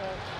Right.